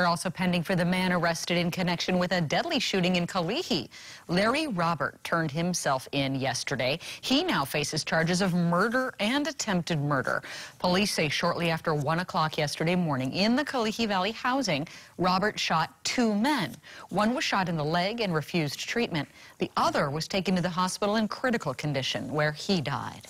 are also pending for the man arrested in connection with a deadly shooting in Kalihi. Leri Robert turned himself in yesterday. He now faces charges of murder and attempted murder. Police say shortly after 1 o'clock yesterday morning in the Kalihi Valley housing, Robert shot two men. One was shot in the leg and refused treatment. The other was taken to the hospital in critical condition where he died.